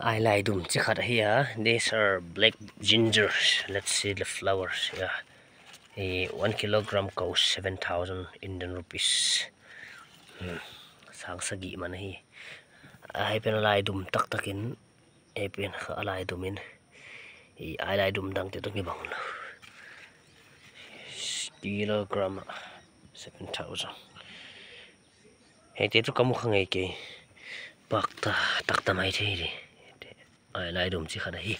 I like them chikhada here these are black gingers. Let's see the flowers, yeah. A one kilogram costs 7000 indian rupees. Hmm. Sang sagi man hi. Ai pen lai dum tak takin. E pen kha lai dumin i ai lai dum dang te to ngi bang lo kilogram 7000 he, te to kamu khangai ke? Pak ta, tak ta mai the ri ai lai dum chi khada hi